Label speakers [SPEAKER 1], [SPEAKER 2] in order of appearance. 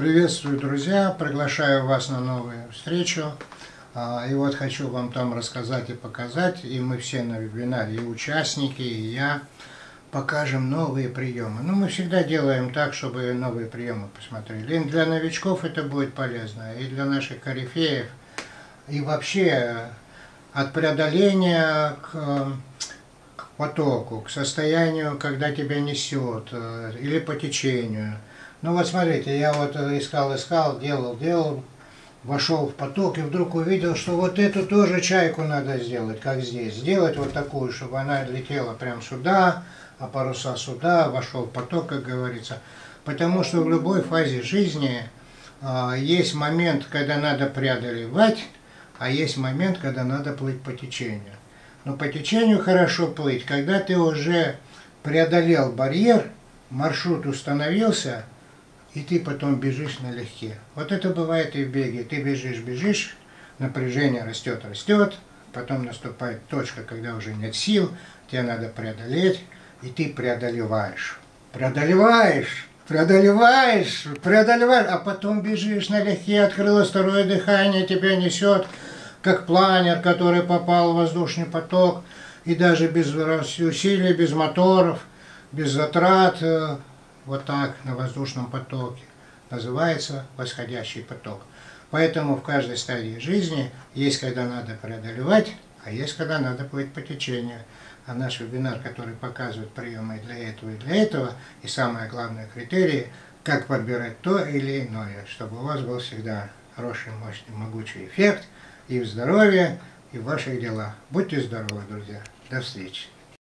[SPEAKER 1] Приветствую, друзья! Приглашаю вас на новую встречу. А, и вот хочу вам там рассказать и показать, и мы все на вебинаре, и участники, и я, покажем новые приемы. Ну, мы всегда делаем так, чтобы новые приемы посмотрели. И для новичков это будет полезно, и для наших корифеев, и вообще от преодоления к, к потоку, к состоянию, когда тебя несет, э, или по течению – ну вот смотрите, я вот искал, искал, делал, делал, вошел в поток и вдруг увидел, что вот эту тоже чайку надо сделать, как здесь. Сделать вот такую, чтобы она летела прямо сюда, а паруса сюда, вошел в поток, как говорится. Потому что в любой фазе жизни а, есть момент, когда надо преодолевать, а есть момент, когда надо плыть по течению. Но по течению хорошо плыть, когда ты уже преодолел барьер, маршрут установился – и ты потом бежишь налегке. Вот это бывает и в беге. Ты бежишь, бежишь, напряжение растет, растет, потом наступает точка, когда уже нет сил, тебе надо преодолеть, и ты преодолеваешь. Преодолеваешь, преодолеваешь, преодолеваешь, а потом бежишь налегке, открылось второе дыхание, тебя несет, как планер, который попал в воздушный поток, и даже без усилий, без моторов, без затрат, э, вот так на воздушном потоке. Называется восходящий поток. Поэтому в каждой стадии жизни есть, когда надо преодолевать, а есть, когда надо плыть по течению. А наш вебинар, который показывает приемы для этого и для этого, и самое главное критерии, как подбирать то или иное, чтобы у вас был всегда хороший, мощный, могучий эффект и в здоровье, и в ваших делах. Будьте здоровы, друзья. До встречи.